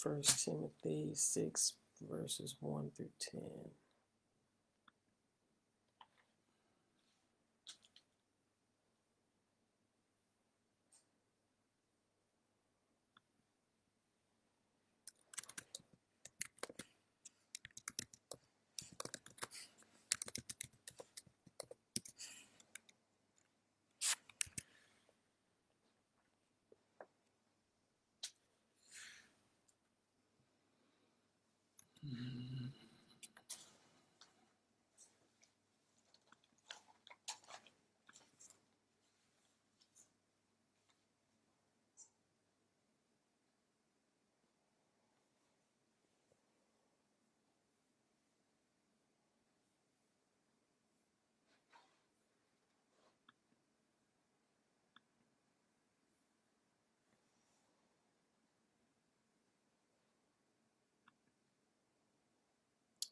First Timothy 6, verses 1 through 10.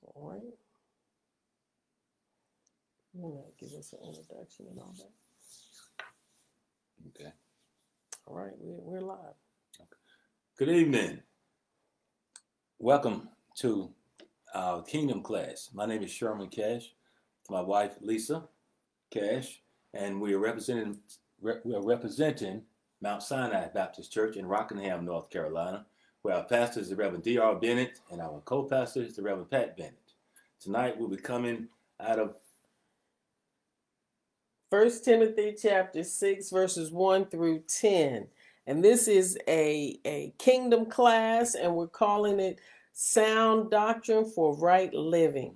All right. You know, give us an introduction and all that. Okay. All right, we're, we're live. Good evening. Welcome to our Kingdom class. My name is Sherman Cash. My wife Lisa Cash, and we are representing re- we are representing Mount Sinai Baptist Church in Rockingham, North Carolina, where our pastor is the Reverend D.R. Bennett and our co-pastor is the Reverend Pat Bennett. Tonight we'll be coming out of First Timothy chapter 6, verses 1 through 10. And this is a, a kingdom class, and we're calling it Sound Doctrine for Right Living.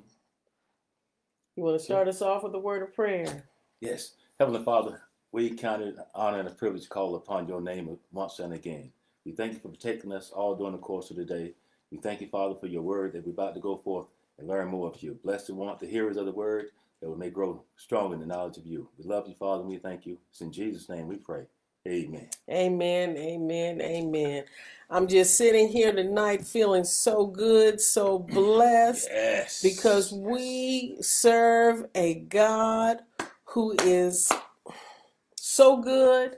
You want to start us off with a word of prayer? Yes, Heavenly Father, we count it an honor and a privilege to call upon your name once and again. We thank you for protecting us all during the course of the day. We thank you, Father, for your word that we're about to go forth and learn more of you. Bless and want the hearers of the word that we may grow strong in the knowledge of you. We love you, Father, and we thank you. It's in Jesus' name we pray. Amen. Amen, amen, amen. I'm just sitting here tonight feeling so good, so blessed. Yes. because we serve a God who is so good,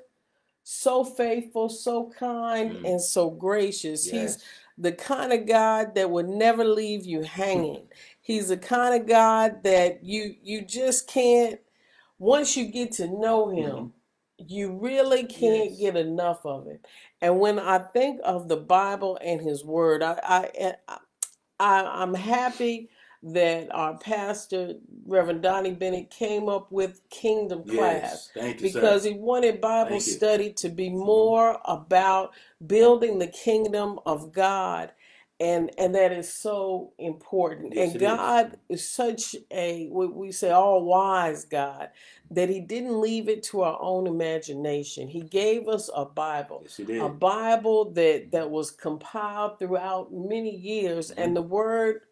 so faithful, so kind, Mm. and so gracious. Yes. He's the kind of God that would never leave you hanging. He's the kind of God that you you just can't once you get to know him, you really can't Yes. get enough of it. And when I think of the Bible and his word, I I, I I'm happy that our pastor, Reverend Donnie Bennett, came up with Kingdom Class Yes. Thank you, because sir. he wanted Bible Thank you. study to be more about building the kingdom of God. And and that is so important. Yes, and. God is such a we say all wise God that he didn't leave it to our own imagination. He gave us a Bible Yes, is. a Bible that that was compiled throughout many years, Mhm. and the word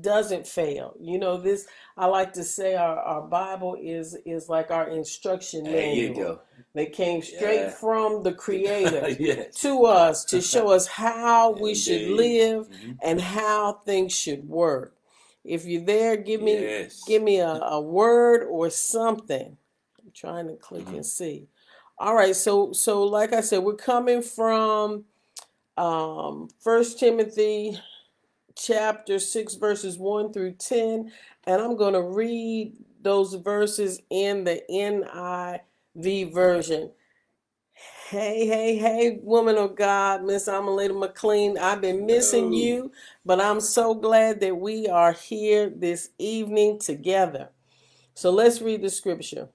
doesn't fail. You know, this I like to say our, our Bible is is like our instruction There you manual go. that came straight Yeah. from the Creator yes. to us to show us how we should Indeed. live Mhm. and how things should work. If you're there, give me Yes. give me a, a word or something. I'm trying to click Mhm. and see. All right, so so like I said, we're coming from um First Timothy chapter 6 verses 1 through 10 and I'm going to read those verses in the NIV version. Hey, hey, hey, woman of God, Miss Amelita McLean. I've been missing Hello. you, but I'm so glad that we are here this evening together. So let's read the scripture.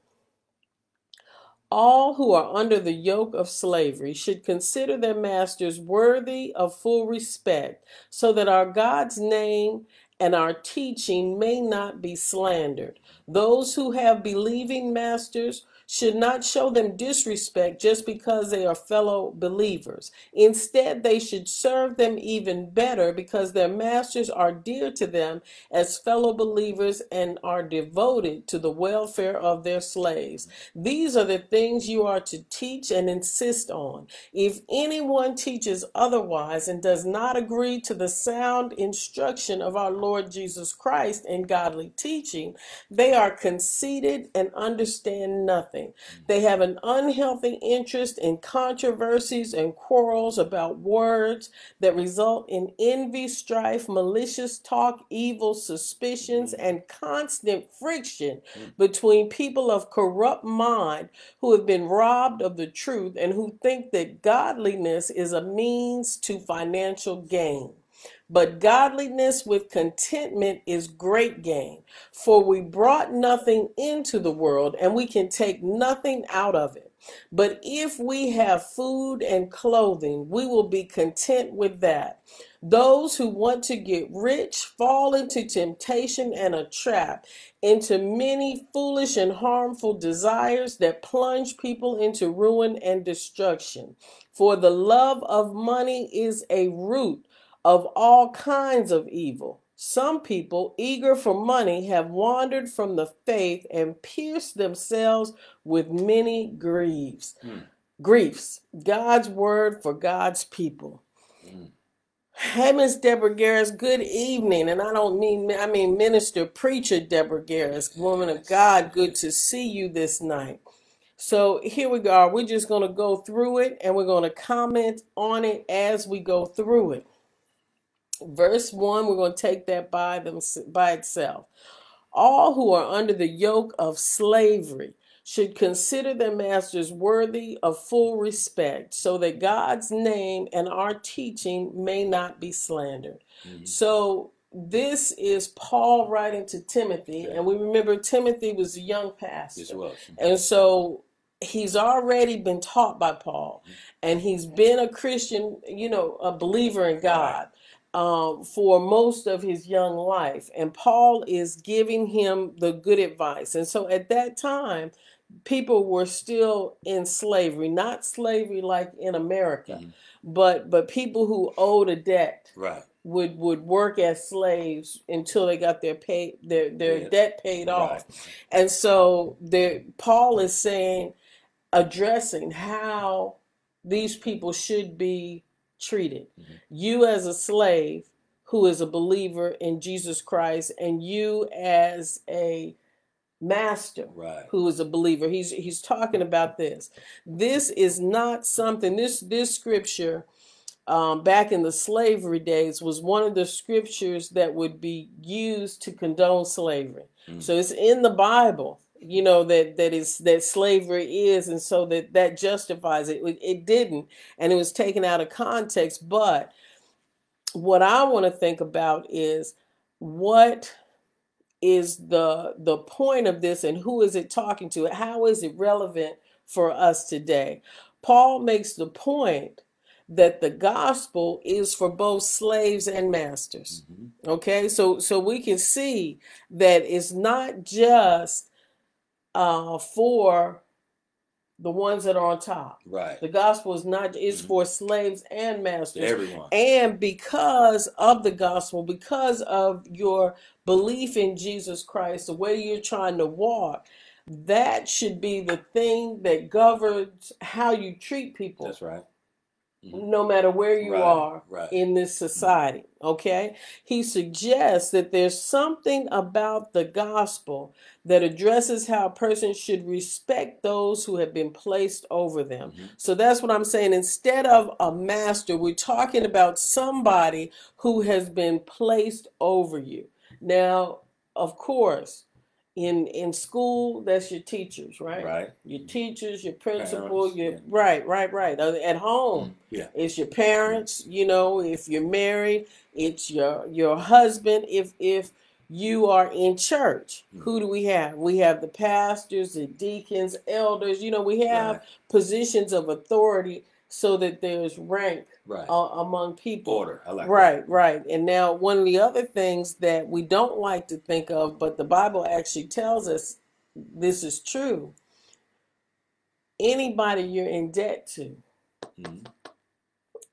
All who are under the yoke of slavery should consider their masters worthy of full respect, so that our God's name and our teaching may not be slandered. Those who have believing masters should not show them disrespect just because they are fellow believers. Instead, they should serve them even better because their masters are dear to them as fellow believers and are devoted to the welfare of their slaves. These are the things you are to teach and insist on. If anyone teaches otherwise and does not agree to the sound instruction of our Lord Jesus Christ and godly teaching, they are conceited and understand nothing. Mm. They have an unhealthy interest in controversies and quarrels about words that result in envy, strife, malicious talk, evil suspicions, mm. and constant friction mm. between people of corrupt mind who have been robbed of the truth and who think that godliness is a means to financial gain. But godliness with contentment is great gain. For we brought nothing into the world, and we can take nothing out of it. But if we have food and clothing, we will be content with that. Those who want to get rich fall into temptation and a trap, into many foolish and harmful desires that plunge people into ruin and destruction. For the love of money is a root of all kinds of evil. Some people, eager for money, have wandered from the faith and pierced themselves with many griefs. Hmm. Griefs. God's word for God's people. Mm. Hey, Miss Deborah Garris, good evening. And I don't mean, I mean, minister, preacher Deborah Garris, woman of God, good to see you this night. So here we go. We're just going to go through it and we're going to comment on it as we go through it. Verse 1, we're going to take that by them by itself. All who are under the yoke of slavery should consider their masters worthy of full respect, so that God's name and our teaching may not be slandered. Mhm. So this is Paul writing to Timothy, Okay. and we remember Timothy was a young pastor. Yes. And so he's already been taught by Paul, and he's been a Christian, you know, a believer in God um, for most of his young life. And Paul is giving him the good advice. And so at that time, people were still in slavery, not slavery like in America, Mhm. but but people who owed a debt Right. would would work as slaves until they got their pay their their Yeah. debt paid off. And so there, Paul is saying, addressing how these people should be treated. Mhm. You as a slave who is a believer in Jesus Christ, and you as a master Right. who is a believer. He's he's talking about this. This is not something. This this scripture. Um, back in the slavery days was one of the scriptures that would be used to condone slavery. Mm. So it's in the Bible, you know that that is that slavery is, and so that that justifies it. It, it didn't, and it was taken out of context. But what I want to think about is what is the the point of this, and who is it talking to? How is it relevant for us today? Paul makes the point that the gospel is for both slaves and masters. Mhm. Okay, so so we can see that it's not just uh, for the ones that are on top. Right. The gospel is not it's Mhm. for slaves and masters. everyone. And because of the gospel, because of your belief in Jesus Christ, the way you're trying to walk, that should be the thing that governs how you treat people That's right. No matter where you Right, are right. in this society. Okay? He suggests that there's something about the gospel that addresses how a person should respect those who have been placed over them. Mhm. So that's what I'm saying. Instead of a master, we're talking about somebody who has been placed over you. Now, of course, in in school, that's your teachers, right? Right. Your teachers, your principal, Parents, your yeah. right, right, right. At home, Yeah. it's your parents. You know, if you're married, it's your your husband. If if you are in church, Mm. who do we have? We have the pastors, the deacons, elders. You know, we have Right. positions of authority so that there's rank Right. uh, among people. Order. I like that. Right, right. And now, one of the other things that we don't like to think of, but the Bible actually tells us this is true. Anybody you're in debt to Mhm.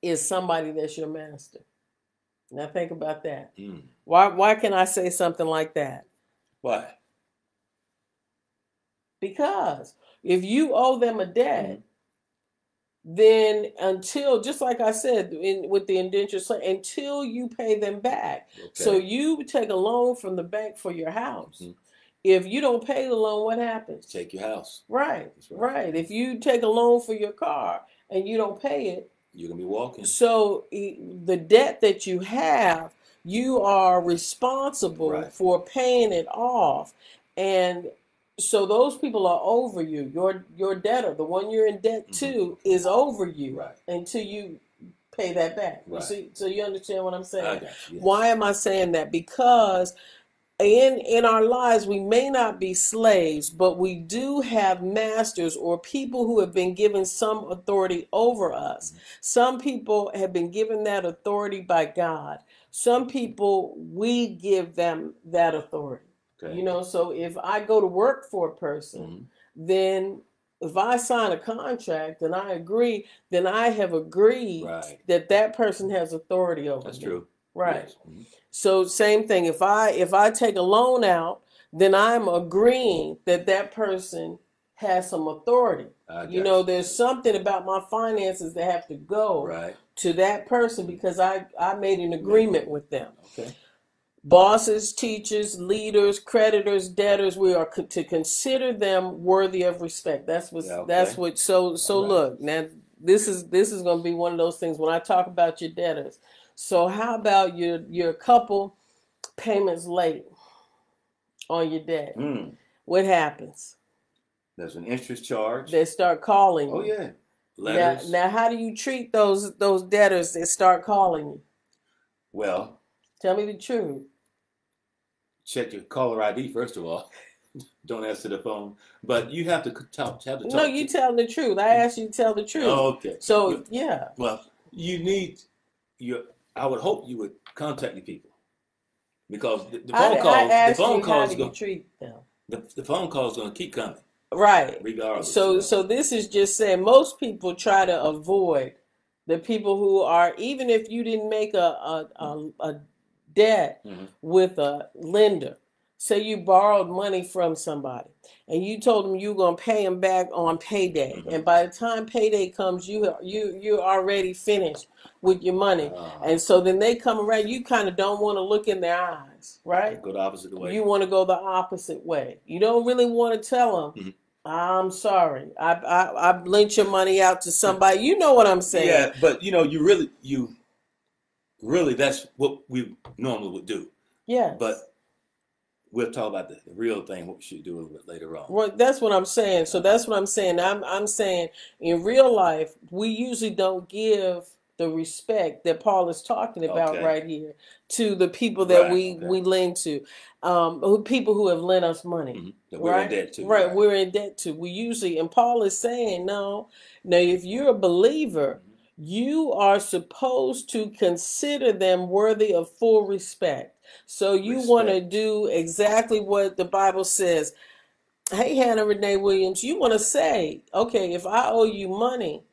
is somebody that's your master. Now, think about that. Mm. Why, why can I say something like that? Why? Because if you owe them a debt, then until just like I said in with the indenture slave, until you pay them back. Okay. So you take a loan from the bank for your house. Mhm. If you don't pay the loan, what happens? take your house. Right, right. right. If you take a loan for your car and you don't pay it, You're gonna be walking. so the debt that you have, you are responsible Right. for paying it off. And so those people are over you. Your your debtor, the one you're in debt Mhm. to, is over you Right. until you pay that back. You Right. see, so you understand what I'm saying? You. yes. Why am I saying that? Because in in our lives we may not be slaves, but we do have masters or people who have been given some authority over us. Some people have been given that authority by God. Some people we give them that authority. Okay. You know, so if I go to work for a person, Mhm. then if I sign a contract and I agree, then I have agreed Right. that that person has authority over That's me. true. Right. Yes. Mhm. So same thing. If I if I take a loan out, then I'm agreeing that that person has some authority. You know, there's something about my finances that have to go Right. to that person because I I made an agreement with them. Okay. Bosses, teachers, leaders, creditors, debtors, we are co- to consider them worthy of respect. That's what Yeah, okay. that's what so so right. look, now this is this is going to be one of those things when I talk about your debtors. So how about your your couple payments late on your debt? Mm. What happens? There's an interest charge. They start calling you. oh yeah. Now, Letters. now how do you treat those those debtors that start calling you? well, Tell me the truth. Check your caller ID first of all. Don't answer the phone, but you have to talk. Have to talk. No, you to, tell the truth. I asked you to tell the truth. Oh, okay. So yeah. Well, you need your. I would hope you would contact the people because the, the phone I calls. The asked phone calls going. treat them. The, the phone calls going to keep coming Right. regardless. So so this is just saying most people try to avoid the people who are even if you didn't make a a, a, a debt Mhm. with a lender. Say you borrowed money from somebody and you told them you were going to pay them back on payday. Mhm. And by the time payday comes, you you you're already finished with your money. Uh, And so then they come around, you kind of don't want to look in their eyes, right? go the opposite way. You want to go the opposite way. You don't really want to tell them, Mhm. I'm sorry. I, I, I lent your money out to somebody. You know what I'm saying. Yeah, but you know, you really, you really, that's what we normally would do. Yeah. But we'll talk about the, the real thing, what we should do a little bit later on. Well, that's what I'm saying. So that's what I'm saying. I'm I'm saying in real life, we usually don't give the respect that Paul is talking about Okay. right here to the people that Right, we okay. we lend to, um, who people who have lent us money. Mhm. That we're right? in debt to. Right, we're in debt to. We usually, and Paul is saying, no, now if you're a believer, you are supposed to consider them worthy of full respect. So you want to do exactly what the Bible says. Hey, Hannah Renee Williams, you want to say, okay, if I owe you money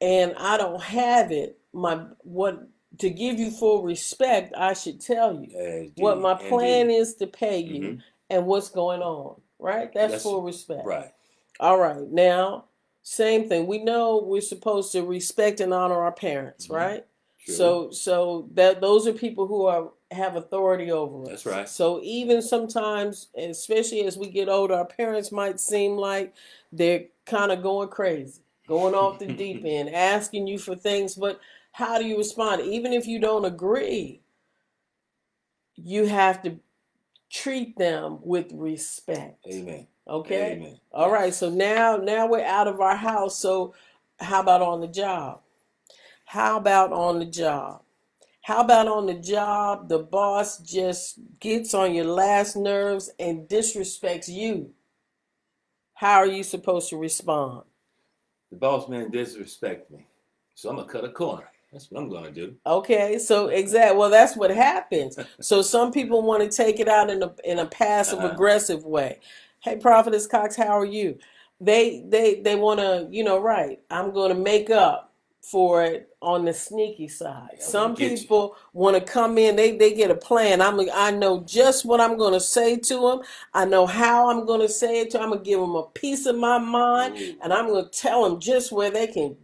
and I don't have it, my what to give you full respect, I should tell you Indeed, what my plan indeed. is to pay you Mhm. and what's going on. Right? That's, That's- full respect. Right. All right. Now, same thing. We know we're supposed to respect and honor our parents, Mhm. right? So so that those are people who are have authority over us. That's right. So even sometimes, especially as we get older, our parents might seem like they're kind of going crazy, going off the deep end, asking you for things, but how do you respond? Even if you don't agree, you have to treat them with respect. Amen. Okay? Amen. All right, so now now we're out of our house. So how about on the job? How about on the job? How about on the job the boss just gets on your last nerves and disrespects you? How are you supposed to respond? The boss man disrespect me, so I'm gonna cut a corner. That's what I'm gonna do. Okay, so exact. Well, that's what happens. So some people want to take it out in a in a passive Uh-huh. aggressive way. Hey, Prophetess Cox, how are you? They they they want to, you know, right? I'm going to make up for it on the sneaky side. Yeah, Some we'll get you. people want to come in. They they get a plan. I'm I know just what I'm going to say to them. I know how I'm going to say it to. 'em. I'm going to give them a piece of my mind, Ooh. and I'm going to tell them just where they can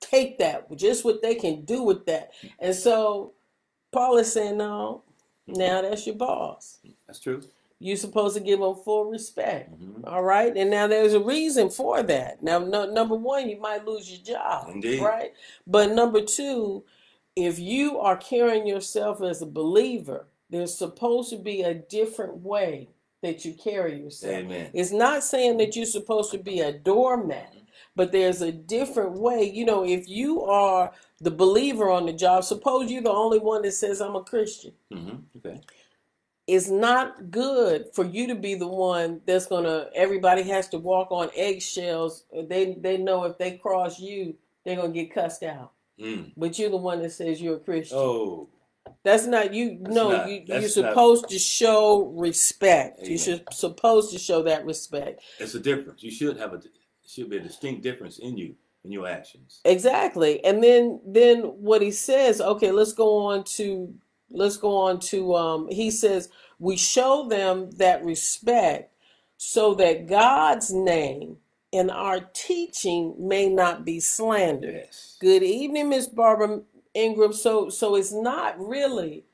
take that, just what they can do with that. And so Paul is saying, no, now that's your boss. That's true. You're supposed to give them full respect. hmm All right. And now there's a reason for that. Now, no, number one, you might lose your job. Indeed. Right. But number two, if you are carrying yourself as a believer, there's supposed to be a different way that you carry yourself. Amen. It's not saying that you're supposed to be a doormat, but there's a different way. You know, if you are the believer on the job, suppose you're the only one that says, I'm a Christian. hmm Okay. It's not good for you to be the one that's gonna everybody has to walk on eggshells. They they know if they cross you, they're gonna get cussed out. Mm. But you're the one that says you're a Christian. Oh, That's not you. That's no, not- you, you're not- supposed to show respect. Amen. You should supposed to show that respect. it's a difference. You should have a should be a distinct difference in you in your actions. Exactly. And then then what he says, okay, let's go on to let's go on to um he says we show them that respect so that God's name and our teaching may not be slandered. Yes. Good evening, Miss Barbara Ingram. So so it's not really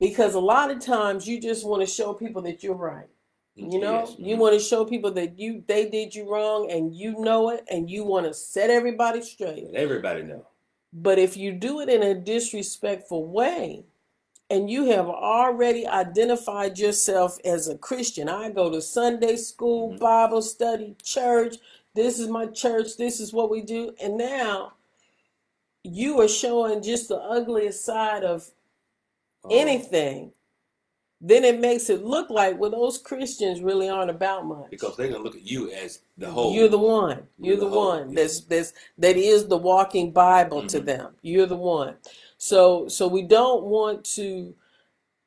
because a lot of times you just want to show people that you're right. You know, Yes. you want to show people that you they did you wrong and you know it and you want to set everybody straight. Everybody know. But if you do it in a disrespectful way and you have already identified yourself as a Christian, I go to Sunday school, Mhm. Bible study, church, this is my church, this is what we do, and now you are showing just the ugliest side of Oh, anything, then it makes it look like well those Christians really aren't about much. because they're gonna look at you as the whole. You're the one. You're, You're the, the one that's that's that is the walking Bible to Mhm. them. You're the one. So so we don't want to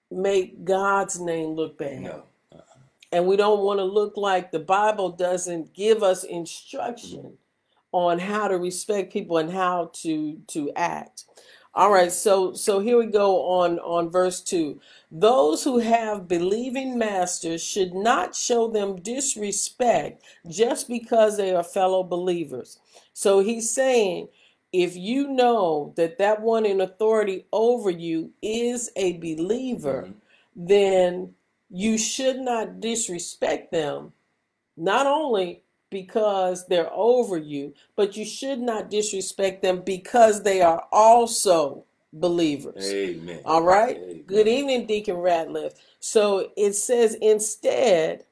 make God's name look bad. no. And we don't want to look like the Bible doesn't give us instruction on how to respect people and how to to act. All right, so so here we go on on verse 2. Those who have believing masters should not show them disrespect just because they are fellow believers. So he's saying if you know that that one in authority over you is a believer, Mhm. then you should not disrespect them, not only because they're over you, but you should not disrespect them because they are also believers. Amen. All right? Amen. Good evening, Deacon Ratliff. So it says instead,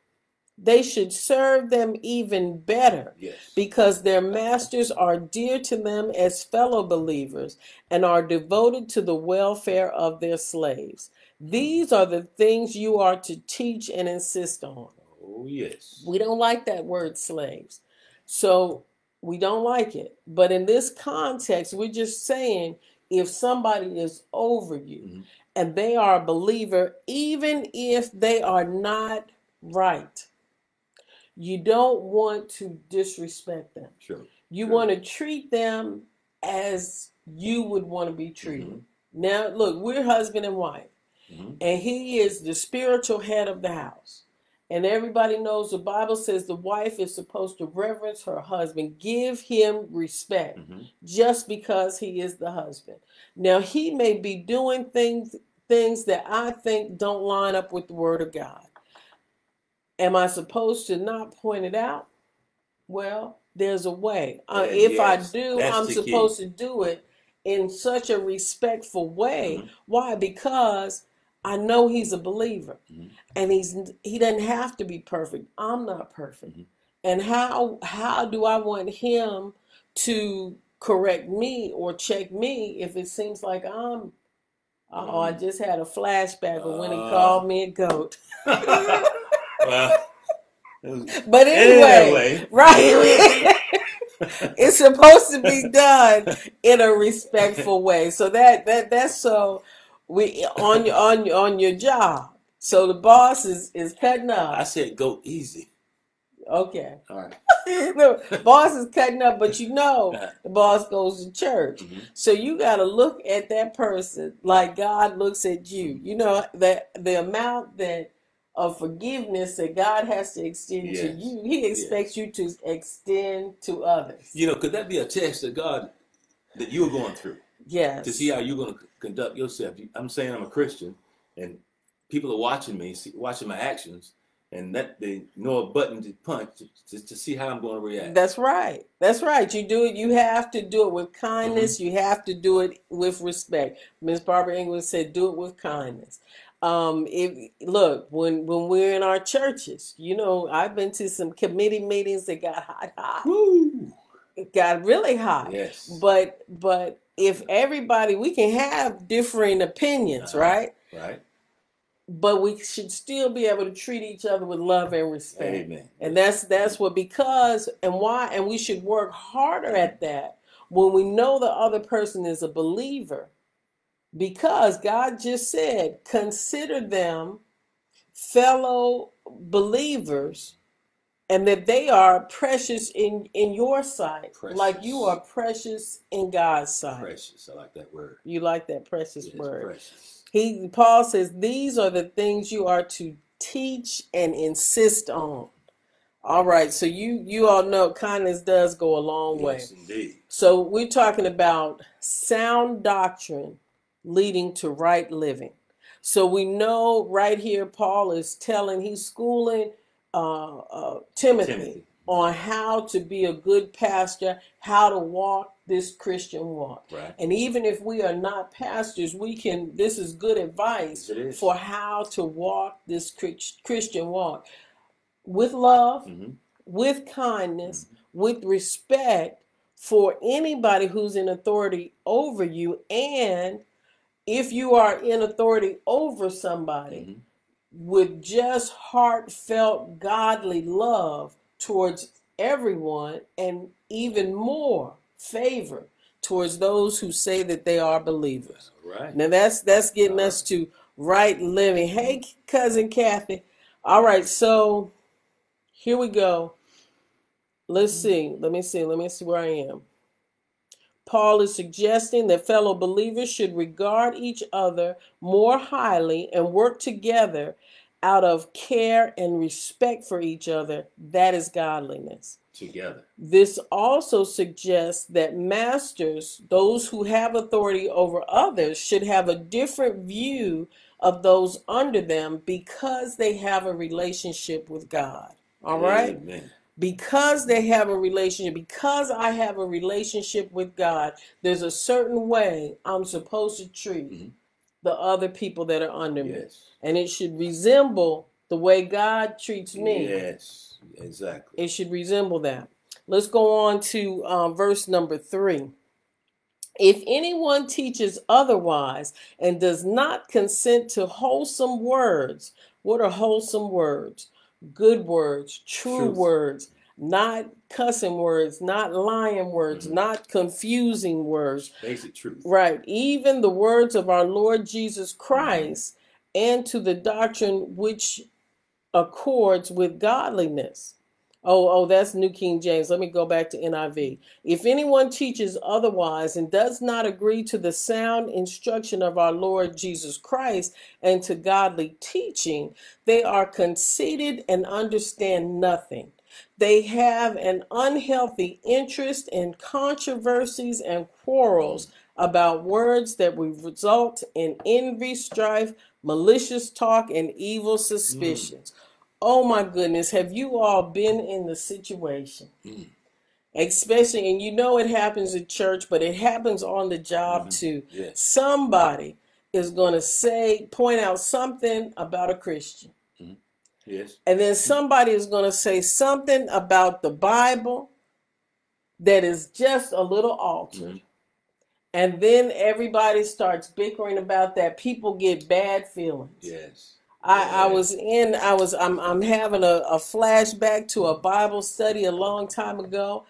they should serve them even better Yes. because their masters are dear to them as fellow believers and are devoted to the welfare of their slaves. These are the things you are to teach and insist on. Oh yes. We don't like that word slaves. So we don't like it. But in this context, we're just saying if somebody is over you Mhm. and they are a believer, even if they are not right, you don't want to disrespect them. Sure. You Sure. want to treat them as you would want to be treated. Mhm. Now, look, we're husband and wife, Mhm. and he is the spiritual head of the house. And everybody knows the Bible says the wife is supposed to reverence her husband, give him respect Mhm. just because he is the husband. Now, he may be doing things things that I think don't line up with the word of God. Am I supposed to not point it out? Well, there's a way. Uh, if I do, I'm the key. supposed to do it in such a respectful way. Mhm. Why? Because I know he's a believer, Mhm. and he's he doesn't have to be perfect. I'm not perfect, Mhm. and how how do I want him to correct me or check me if it seems like I'm? Oh, I Mhm. just had a flashback of when he Uh. called me a goat. well, But anyway, anyway. right? it's supposed to be done in a respectful way. So that that that's so we on your on your on your job. So the boss is is cutting up. I said go easy. Okay, All right. the boss is cutting up, but you know the boss goes to church. Mhm. So you got to look at that person like God looks at you. You know that the amount that of forgiveness that God has to extend to you, He expects you to extend to others. You know, could that be a test that God that you're going through yes. to see how you're going to conduct yourself. I'm saying I'm a Christian, and people are watching me, see, watching my actions, and that they know a button to punch just to see how I'm going to react. That's right. That's right. You do it. You have to do it with kindness. Mm-hmm. You have to do it with respect. Miss Barbara England said, "Do it with kindness." Um, if look when when we're in our churches, you know, I've been to some committee meetings that got hot, hot, Woo! it got really hot. Yes. But but if everybody, we can have differing opinions, Uh-huh. right? right. But we should still be able to treat each other with love and respect. Amen. And that's that's what because and why and we should work harder at that when we know the other person is a believer. Because God just said, consider them fellow believers and that they are precious in in your sight like you are precious in God's sight. Precious. I like that word. You like that precious Yes, word. precious. He Paul says these are the things you are to teach and insist on. All right, so you you all know kindness does go a long way. Yes, indeed. So we're talking about sound doctrine leading to right living. So we know right here Paul is telling he's schooling uh, uh, Timothy, Timothy. on how to be a good pastor, how to walk this Christian walk. Right. And even if we are not pastors, we can, this is good advice is. for how to walk this Christian walk with love, hmm with kindness, with respect for anybody who's in authority over you. And if you are in authority over somebody, hmm with just heartfelt godly love towards everyone and even more favor towards those who say that they are believers. Right. Now that's that's getting us to right living. Hey cousin Kathy. All right, so here we go. Let's see. Let me see. Let me see where I am. Paul is suggesting that fellow believers should regard each other more highly and work together out of care and respect for each other. That is godliness. Together. This also suggests that masters, those who have authority over others, should have a different view of those under them because they have a relationship with God. All right? Because they have a relationship, because I have a relationship with God, there's a certain way I'm supposed to treat Mhm. the other people that are under me. And it should resemble the way God treats me. Yes. Exactly. It should resemble that. Let's go on to um, verse number three. If anyone teaches otherwise and does not consent to wholesome words, what are wholesome words? Good words, true Truth. words, not cussing words, not lying words, Mhm. not confusing words. Basic truth. Right. Even the words of our Lord Jesus Christ and to the doctrine which accords with godliness. Oh, oh, that's New King James. Let me go back to NIV. If anyone teaches otherwise and does not agree to the sound instruction of our Lord Jesus Christ and to godly teaching, they are conceited and understand nothing. They have an unhealthy interest in controversies and quarrels about words that will result in envy, strife, malicious talk, and evil mm. suspicions. Oh my goodness, have you all been in the situation? Mm. Especially, and you know it happens at church, but it happens on the job Mhm. too. Yes. Somebody is going to say, point out something about a Christian. Yes. And then somebody is going to say something about the Bible that is just a little altered. Mhm. And then everybody starts bickering about that. People get bad feelings. Yes. I, I was in, I was, I'm, I'm having a, a flashback to a Bible study a long time ago.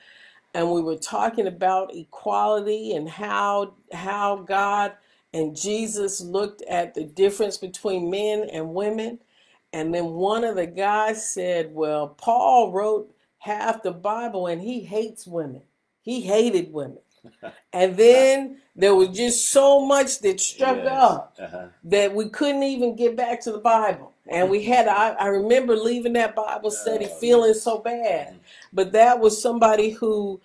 And we were talking about equality and how, how God and Jesus looked at the difference between men and women. And then one of the guys said, Well, Paul wrote half the Bible and he hates women. He hated women. And then there was just so much that struck Yes. up Uh-huh. that we couldn't even get back to the Bible. And we had, I, I remember leaving that Bible study Oh, feeling yes. so bad. Mhm. But that was somebody who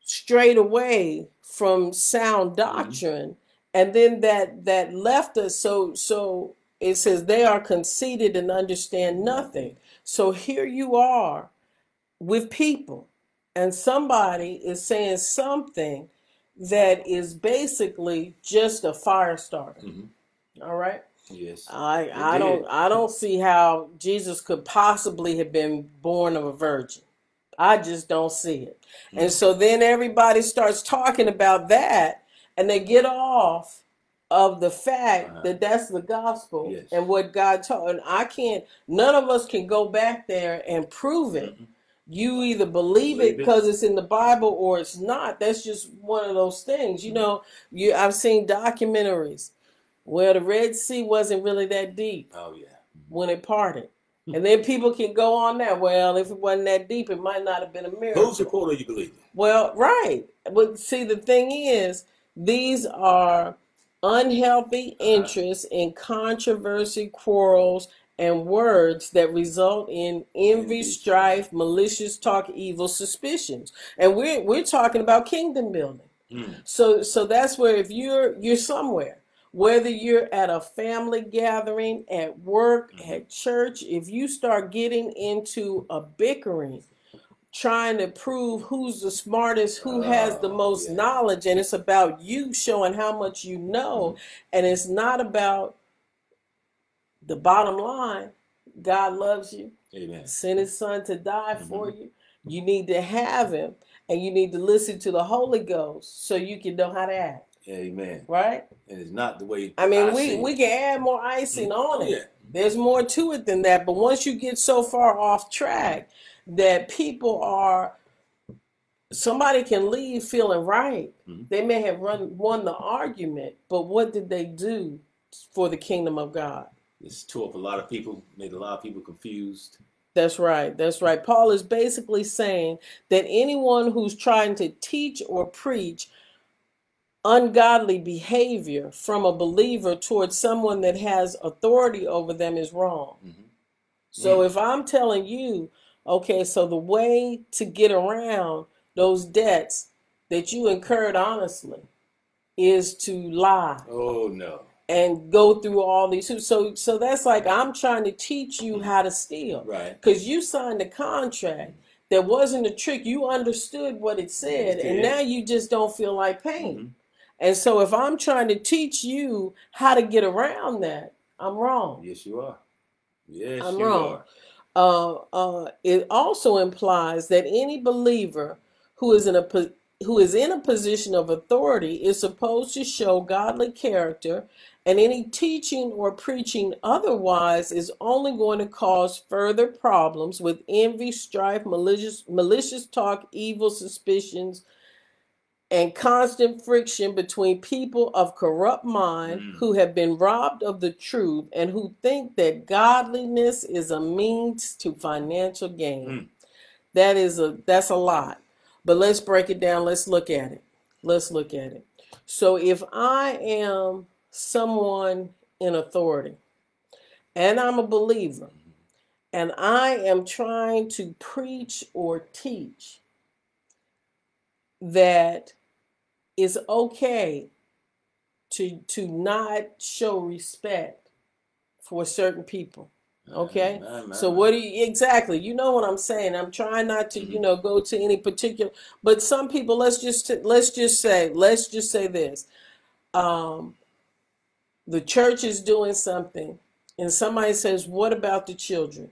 strayed away from sound doctrine and then that that left us so so it says they are conceited and understand nothing so here you are with people and somebody is saying something that is basically just a fire starter Mhm. all right Yes. i i don't i don't see how jesus could possibly have been born of a virgin i just don't see it and Mhm. so then everybody starts talking about that and they get off of the fact Uh-huh. that that's the gospel Yes. and what god taught and i can't none of us can go back there and prove it Mhm. You either believe it Believe it. because it's in the Bible or it's not. That's just one of those things. You Mhm. know, you I've seen documentaries where the Red Sea wasn't really that deep Oh yeah. when it parted. And then people can go on that. Well, if it wasn't that deep, it might not have been a miracle. Whose report are you believing? Well, right. But see, the thing is, these are unhealthy Uh-huh. interests in controversy, quarrels, and words that result in envy, strife, malicious talk, evil suspicions. And we're we're talking about kingdom building. Mm. So so that's where if you're you're somewhere, whether you're at a family gathering, at work, Mhm. at church, if you start getting into a bickering, trying to prove who's the smartest, who has the Oh, most yeah. knowledge, and it's about you showing how much you know, and it's not about the bottom line. God loves you Amen. sent his son to die for Mm-hmm. you. You need to have him and you need to listen to the Holy Ghost so you can know how to act, Amen. right? And it's not the way I mean, see we, we can add more icing on Oh, it. yeah. There's more to it than that. But once you get so far off track that people are, somebody can leave feeling right. Mhm. They may have run won the argument, but what did they do for the kingdom of God? It's tore up a lot of people, made a lot of people confused. That's right. That's right. Paul is basically saying that anyone who's trying to teach or preach ungodly behavior from a believer towards someone that has authority over them is wrong. Mhm. So if I'm telling you, okay, so the way to get around those debts that you incurred honestly is to lie Oh no. And go through all these hoops. So so that's like I'm trying to teach you how to steal Right. because you signed a contract that wasn't a trick. You understood what it said, It and now you just don't feel like paying. Mhm. And so, if I'm trying to teach you how to get around that, I'm wrong. Yes, you are. Yes, I'm you wrong. are. Uh, uh, it also implies that any believer who is in a who is in a position of authority is supposed to show godly character, and any teaching or preaching otherwise is only going to cause further problems with envy, strife, malicious malicious talk, evil suspicions, and constant friction between people of corrupt mind Mm. who have been robbed of the truth and who think that godliness is a means to financial gain. Mm. That is a that's a lot. But let's break it down. Let's look at it. Let's look at it. So if I am someone in authority and I'm a believer and I am trying to preach or teach that it's okay to to not show respect for certain people. Okay. So what do you exactly? You know what I'm saying. I'm trying not to, you Mhm. know, go to any particular. But some people, let's just let's just say let's just say this. Um, the church is doing something, and somebody says, "What about the children?"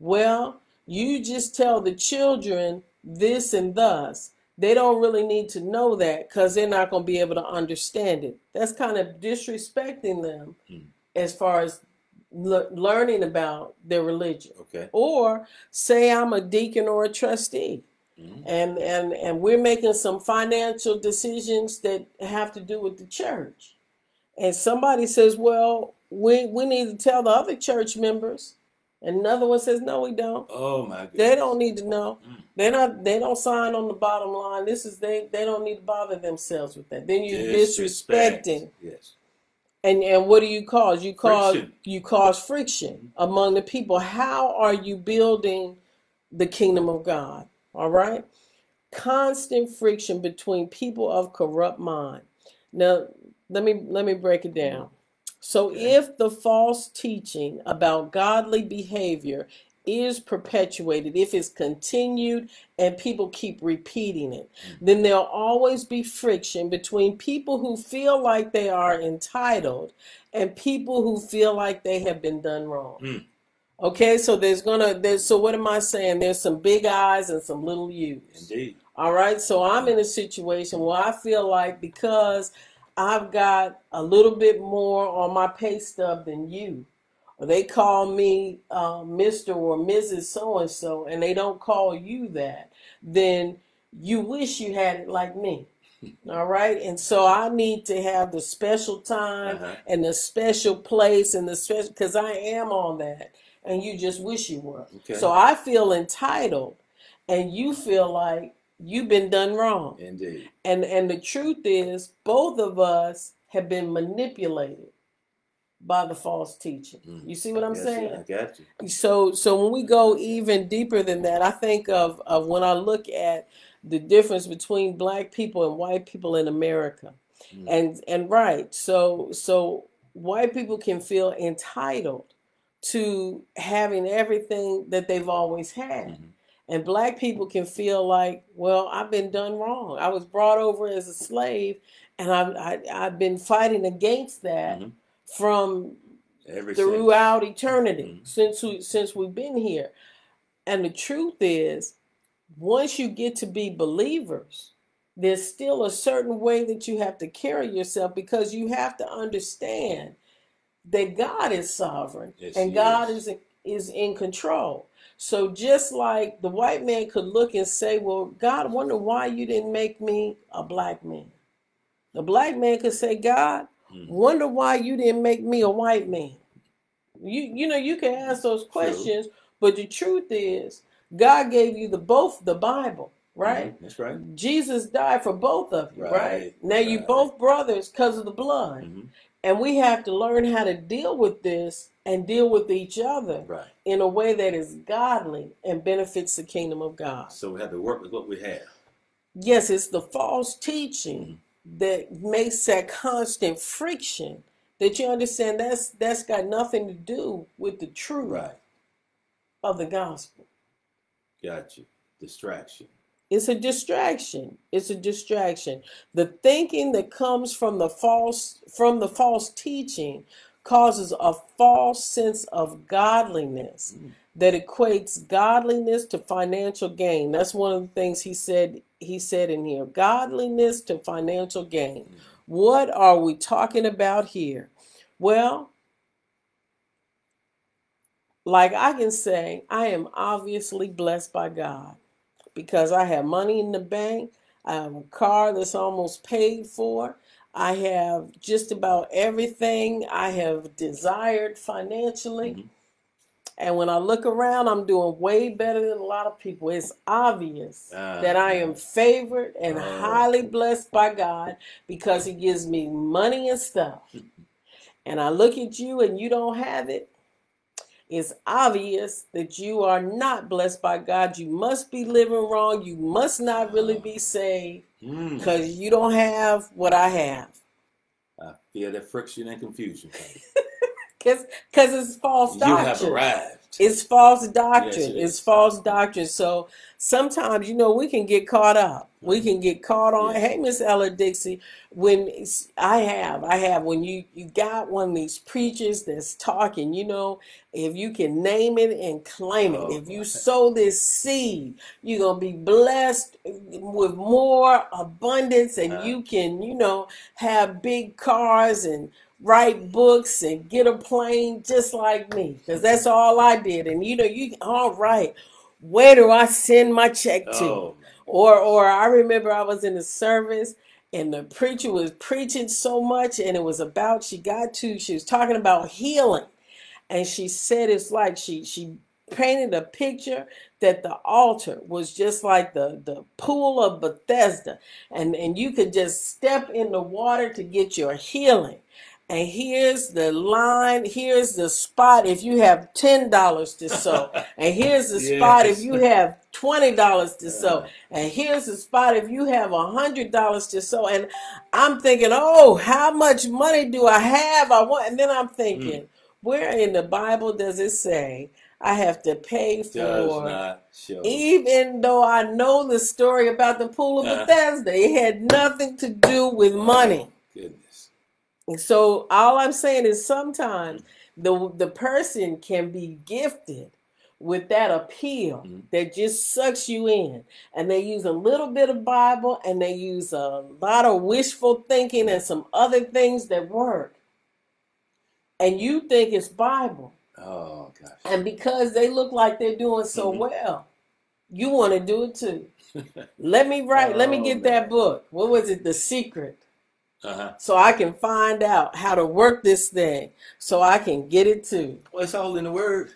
Well, you just tell the children this and thus. They don't really need to know that because they're not going to be able to understand it. That's kind of disrespecting them Mm. as far as le- learning about their religion. Okay. Or say I'm a deacon or a trustee Mhm. and and and we're making some financial decisions that have to do with the church. And somebody says, "Well, we we need to tell the other church members." And another one says, "No, we don't. Oh my goodness. They don't need to know. Mm. They're not. They don't sign on the bottom line. This is they. They don't need to bother themselves with that. Then you're Disrespect. disrespecting Yes. and and what do you cause? You cause Friction. you cause friction among the people. How are you building the kingdom of God? All right. constant friction between people of corrupt mind. Now, let me let me break it down. So Okay. if the false teaching about godly behavior is perpetuated, if it's continued and people keep repeating it, then there'll always be friction between people who feel like they are entitled and people who feel like they have been done wrong. Mm. Okay, so there's gonna there's so what am I saying? There's some big eyes and some little U's. Indeed. All right, so I'm in a situation where I feel like because I've got a little bit more on my pay stub than you, or they call me uh, Mr. or Mrs. So and so, and they don't call you that, then you wish you had it like me. All right, and so I need to have the special time Uh-huh. and the special place and the special because I am on that, and you just wish you were. Okay. So I feel entitled, and you feel like you've been done wrong. Indeed. And and the truth is, both of us have been manipulated by the false teaching. Mm. You see what I'm Yes, saying? I got you. So so when we go even deeper than that, I think of, of when I look at the difference between black people and white people in America. Mm. And and right, so so white people can feel entitled to having everything that they've always had. Mhm. And black people can feel like, well, I've been done wrong. I was brought over as a slave, and I've, I, I've been fighting against that Mhm. from Every throughout eternity Mhm. since we since we've been here. And the truth is, once you get to be believers, there's still a certain way that you have to carry yourself because you have to understand that God is sovereign Yes, and God is. is is in control. So just like the white man could look and say, "Well, God, I wonder why you didn't make me a black man." The black man could say, "God, Mhm. wonder why you didn't make me a white man." You you know you can ask those questions, but the truth is, God gave you the both the Bible, right? Mhm. That's right. Jesus died for both of you, right? Right, Now you right. both brothers because of the blood. Mhm. And we have to learn how to deal with this and deal with each other Right. in a way that is godly and benefits the kingdom of God. So we have to work with what we have. Yes, it's the false teaching mm-hmm. that makes that constant friction that you understand that's that's got nothing to do with the truth Right. of the gospel. Got you. Distraction. It's a distraction. It's a distraction. The thinking that comes from the false from the false teaching causes a false sense of godliness that equates godliness to financial gain. That's one of the things he said he said in here. Godliness to financial gain. What are we talking about here? Well, like I can say, I am obviously blessed by God because I have money in the bank. I have a car that's almost paid for. I have just about everything I have desired financially. Mhm. And when I look around, I'm doing way better than a lot of people. It's obvious Ah, that I am favored and Oh. highly blessed by God because He gives me money and stuff. And I look at you and you don't have it. It's obvious that you are not blessed by God. You must be living wrong. You must not really be saved Mm. because you don't have what I have. I feel that friction and confusion. Because it's false doctrine. you have doctrine. It's false doctrine. Yes, it it's false doctrine. So sometimes, you know, we can get caught up. We can get caught on. Yeah. Hey, Miss Ella Dixie, when I have, I have, when you you got one of these preachers that's talking, you know, if you can name it and claim it, Oh, if you sow this seed, you're gonna be blessed with more abundance, and Uh-huh. you can, you know, have big cars and write books and get a plane just like me because that's all I did. And you know, you all right. Where do I send my check to? Oh, Or or I remember I was in the service and the preacher was preaching so much and it was about she got to she was talking about healing and she said it's like she she painted a picture that the altar was just like the the pool of Bethesda and and you could just step in the water to get your healing and here's the line, here's the spot if you have ten dollars to sow, and here's the spot if you have twenty dollars to sow, Uh, and here's the spot if you have a hundred dollars to sow. And I'm thinking, oh, how much money do I have? I want, and then I'm Mm. thinking, where in the Bible does it say I have to pay for? Even though I know the story about the pool of Uh. Bethesda, it had nothing to do with money. Goodness. And so all I'm saying is sometimes the the person can be gifted with that appeal Mhm. that just sucks you in. And they use a little bit of Bible and they use a lot of wishful thinking and some other things that work. And you think it's Bible. Oh gosh. And because they look like they're doing so Mhm. well, you want to do it too. Let me write, let me Oh, get man. that book. What was it? The Secret. Uh-huh. So I can find out how to work this thing so I can get it too. Well, it's all in the word.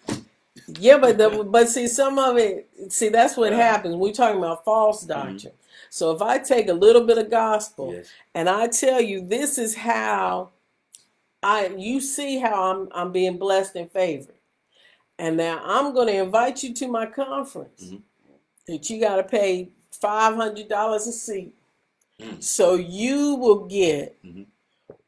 Yeah, but the, but see some of it see that's what Yeah. happens. We're talking about false doctrine. So if I take a little bit of gospel Yes. and I tell you this is how I you see how I'm I'm being blessed and favored. And now I'm going to invite you to my conference Mhm. that you got to pay $500 a seat. Mm. So you will get Mhm.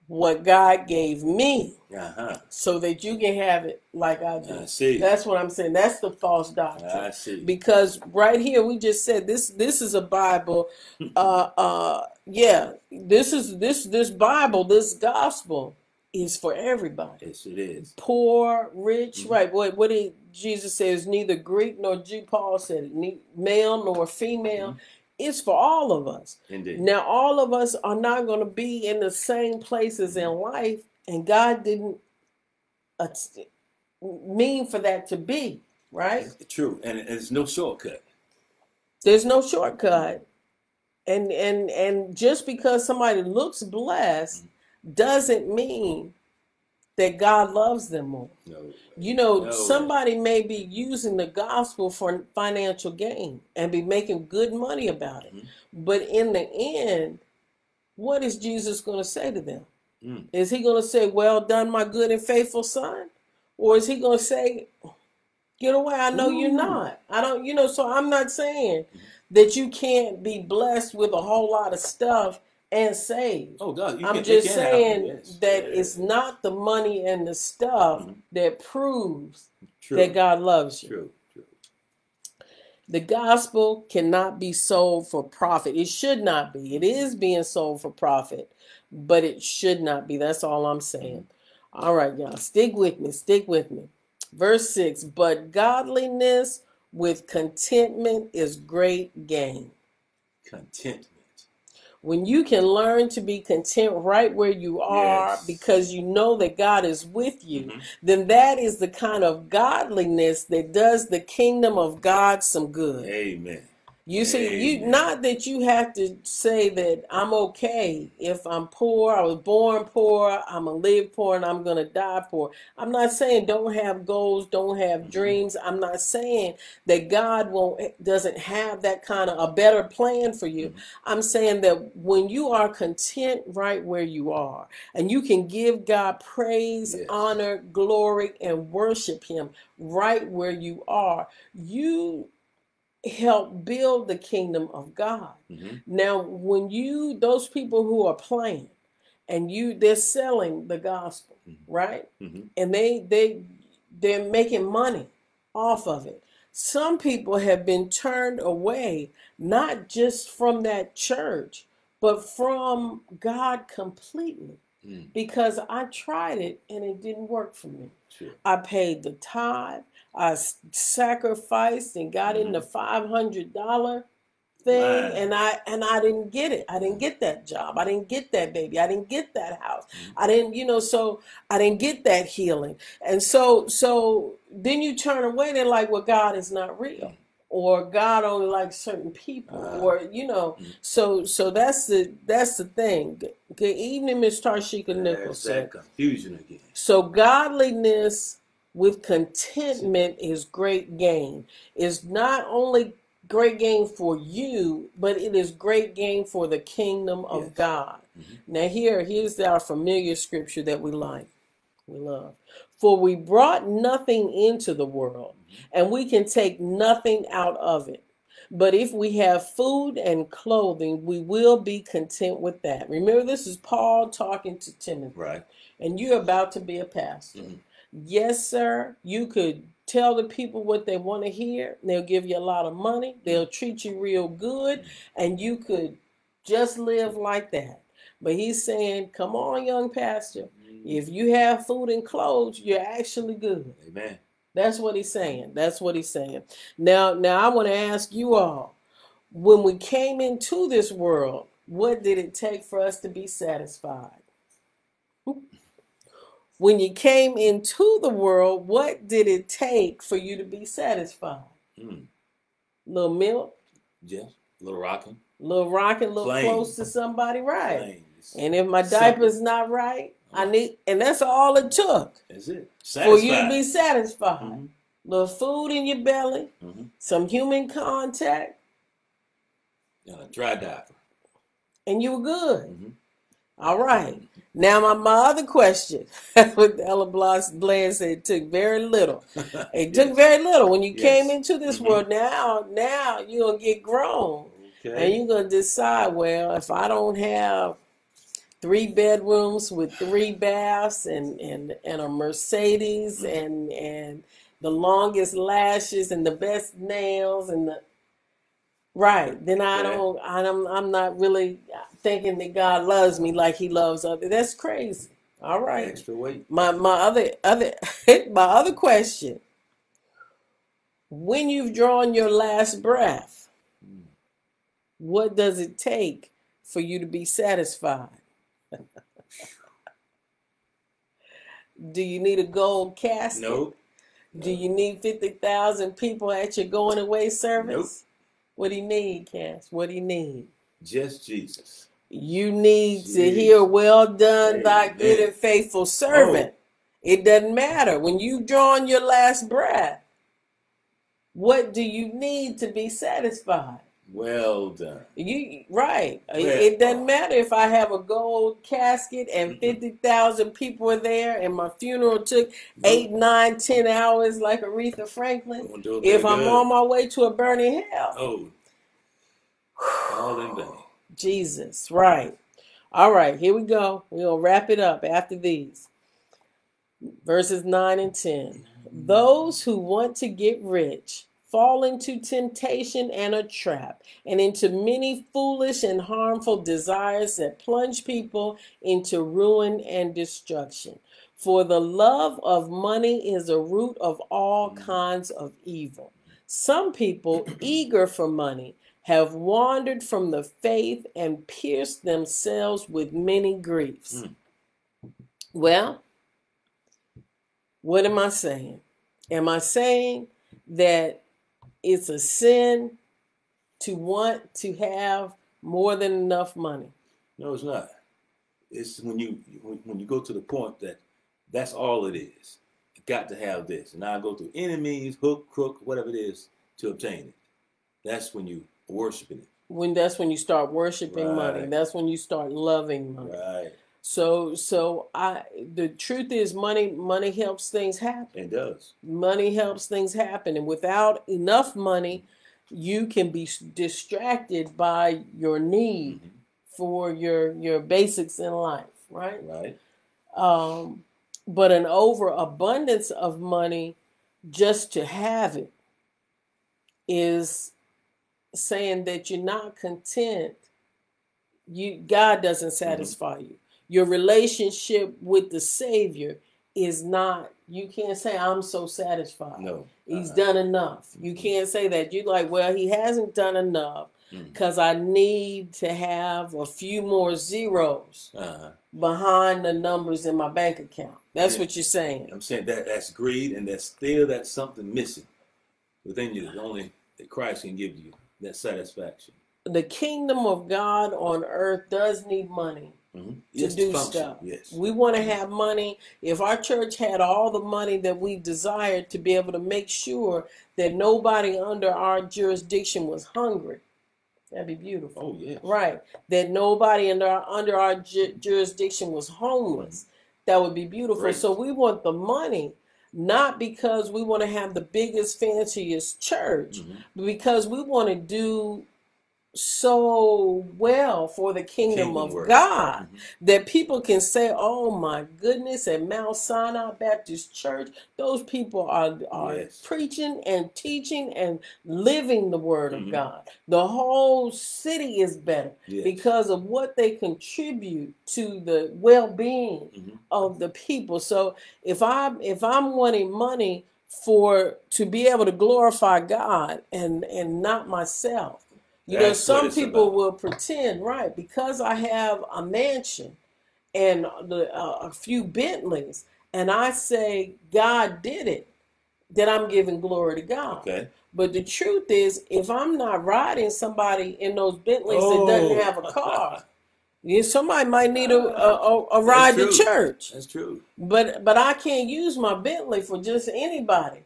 what God gave me Uh-huh. so that you can have it like I do. I see. That's what I'm saying. That's the false doctrine. I see. Because right here we just said this this is a Bible uh uh yeah, this is this this Bible, this gospel is for everybody. Yes, it is. Poor, rich, Mhm. right. What what did Jesus says neither Greek nor Jew Paul said it, male nor female. Mhm. It's for all of us. Indeed. Now, all of us are not going to be in the same places in life, and God didn't uh, mean for that to be, right? True. And there's no shortcut. There's no shortcut. And and and just because somebody looks blessed doesn't mean that God loves them more. No. You know, No. somebody may be using the gospel for financial gain and be making good money about it. Mhm. But in the end, what is Jesus going to say to them? Mm. Is he going to say, Well done, my good and faithful son? Or is he going to say, Get away, I know you're not. I don't, you know, so I'm not saying that you can't be blessed with a whole lot of stuff and saved. Oh God. You I'm just saying yes. that Yeah. it's not the money and the stuff Mhm. that proves true. that God loves you. True. True. The gospel cannot be sold for profit. It should not be. It is being sold for profit, but it should not be. That's all I'm saying. All right, y'all. Stick with me. Stick with me. Verse 6 But godliness with contentment is great gain. Contentment. When you can learn to be content right where you are Yes. because you know that God is with you, Mhm. then that is the kind of godliness that does the kingdom of God some good. Amen. You see, you not that you have to say that I'm okay if I'm poor, I was born poor, I'm gonna live poor, and I'm gonna die poor. I'm not saying don't have goals, don't have dreams. I'm not saying that God won't doesn't have that kind of a better plan for you. Mhm. I'm saying that when you are content right where you are, and you can give God praise, Yes. honor, glory, and worship Him right where you are, you help build the kingdom of God. Mhm. Now, when you those people who are playing and you they're selling the gospel, Mhm. right? Mhm. And they they they're making money off of it. Some people have been turned away not just from that church, but from God completely Mm. because I tried it and it didn't work for me. True. I paid the tithe. I sacrificed and got in the five hundred dollar thing, Man. and I and I didn't get it. I didn't get that job. I didn't get that baby. I didn't get that house. Mhm. I didn't, you know. So I didn't get that healing, and so so then you turn away. They're like, well, God is not real. Or God only likes certain people, Ah. or you know, Mhm. so so that's the that's the thing. Good, evening, Miss Tarshika There's Nicholson. that confusion again. So godliness with contentment is great gain. Is not only great gain for you, but it is great gain for the kingdom of Yes. God. Mhm. Now here, here's our familiar scripture that we like, we love. For we brought nothing into the world, and we can take nothing out of it. But if we have food and clothing, we will be content with that. Remember, this is Paul talking to Timothy, Right. and you're about to be a pastor. Mhm. Yes, sir, you could tell the people what they want to hear. They'll give you a lot of money, they'll treat you real good, and you could just live like that. But he's saying, Come on, young pastor. Mm-hmm. If you have food and clothes, you're actually good. Amen. That's what he's saying. That's what he's saying. Now, now I want to ask you all, when we came into this world, what did it take for us to be satisfied? When you came into the world, what did it take for you to be satisfied? Mm. little milk, a little rocking. little rocking, little Plain. close to somebody, right? Plain. And if my Simple. diaper's not right, I need, and that's all it took That's it. for you to be satisfied. Mhm. Little food in your belly, Mhm. some human contact, And a dry diaper. and you were good. Mhm. All right. Now my, my other question, what Ella Bland said, it took very little. It took very little when you Yes. came into this Mhm. world. Now, now you're gonna get grown, and you're gonna decide. Well, if I don't have three bedrooms with three baths and and and a Mercedes Mhm. and and the longest lashes and the best nails and the right, then I Yeah. don't. I'm I'm not really thinking that God loves me like He loves others. That's crazy. All right. Extra weight. My my other other my other question. When you've drawn your last breath, Mm. what does it take for you to be satisfied? Do you need a gold casket? Nope. Do you need 50,000 people at your going away service? Nope. What do you need, Cass? What do you need? Just Jesus. You need to hear, well done, thy good and faithful servant. Oh. It doesn't matter. When you've drawn your last breath, what do you need to be satisfied? Well done. You right. It- Well- it doesn't matter if I have a gold casket and Mhm. fifty thousand people are there, and my funeral took eight, nine, ten hours, like Aretha Franklin. Gonna do it If I'm good. on my way to a burning hell, Oh. All in vain. Jesus, right. All right, here we go. We'll wrap it up after these. Verses 9 and 10. Those who want to get rich fall into temptation and a trap, and into many foolish and harmful desires that plunge people into ruin and destruction. For the love of money is a root of all kinds of evil. Some people, eager for money, have wandered from the faith and pierced themselves with many griefs. Mm. Well, what am I saying? Am I saying that it's a sin to want to have more than enough money? No, it's not. It's when you when, you go to the point that that's all it is. You got to have this, and I go through any means, hook, crook, whatever it is, to obtain it. That's when you worshiping it. When that's when you start worshiping money. That's when you start loving money. Right. So so I the truth is money money helps things happen. It does. Money helps things happen and without enough money you can be distracted by your need Mhm. for your your basics in life, right? Right. Um but an overabundance of money just to have it is saying that you're not content you god doesn't satisfy you your relationship with the savior is not you can't say i'm so satisfied No. he's Uh-uh. done enough you can't say that you're like well he hasn't done enough because i need to have a few more zeros Uh-huh. behind the numbers in my bank account that's Yeah. what you're saying I'm saying that that's greed, and that's still that's something missing within you. That only that Christ can give you that satisfaction. the kingdom of God on earth does need money Mhm. to Yes, do function, stuff. Yes. We want to have money. If our church had all the money that we desired to be able to make sure that nobody under our jurisdiction was hungry, that'd be beautiful. Oh yes. Right. That nobody under our, under our ju- jurisdiction was homeless. That would be beautiful. Great. So we want the money not because we want to have the biggest fanciest church, Mhm. but because we want to do so well for the kingdom, Kingdom of work. God Mhm. that people can say, "Oh my goodness!" At Mount Sinai Baptist Church, those people are are Yes. preaching and teaching and living the Word of Mhm. God. The whole city is better Yes. because of what they contribute to the well-being Mhm. of the people. So if I if I'm wanting money for to be able to glorify God and and not myself. You know, That's what some people about. will pretend, right? Because I have a mansion and the, uh, a few Bentleys, and I say God did it, then I'm giving glory to God. Okay. But the truth is, if I'm not riding somebody in those Bentleys that Oh. doesn't have a car, yeah, somebody might need a, a, a, a ride to church. That's true. But but I can't use my Bentley for just anybody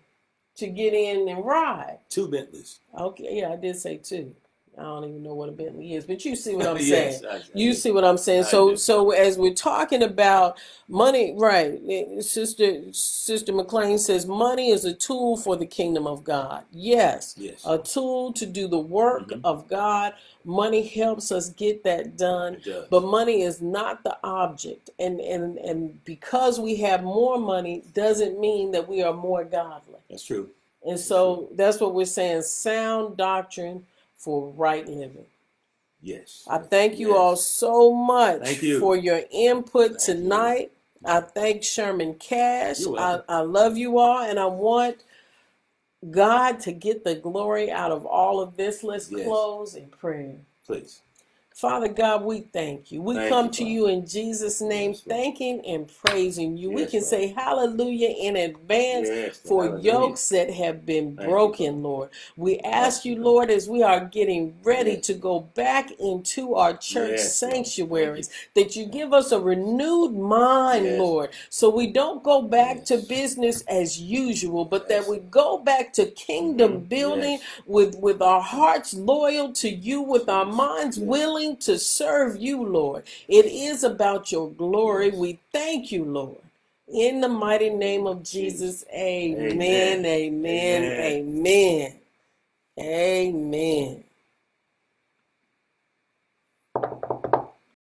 to get in and ride. Two Bentleys. Okay, yeah, I did say two. I don't even know what a Bentley is, but you see what I'm yes. saying. I- I You see what I'm saying. I So do. so as we're talking about money, right? eh, Sister Sister McLean says money is a tool for the kingdom of God. Yes. Yes. A tool to do the work Mhm. of God. Money helps us get that done. But money is not the object. And and and because we have more money doesn't mean that we are more godly. That's true. And so that's what we're saying, sound doctrine for right living. Yes. I thank you Yes. all so much Thank you. for your input Thank you. tonight. I thank Sherman Cash. I. I love you all and I want God to get the glory out of all of this. Let's Yes. close in prayer. Please. Father God, we thank you. We Thank come you, to you in Jesus' name, Yes, thanking and praising you. we can Lord. say hallelujah in advance Yes. for Hallelujah. yokes that have been Thank you, broken, Lord. We ask you, Lord, as we are getting ready Yes. to go back into our church Yes, sanctuaries, that you give us a renewed mind, Yes. Lord, so we don't go back to business as usual, but that we go back to kingdom Mhm. building Yes. with with our hearts loyal to you, with our minds Yes. To serve you, Lord. It is about your glory. We thank you, Lord. In the mighty name of Jesus, Amen. amen, amen, amen. amen.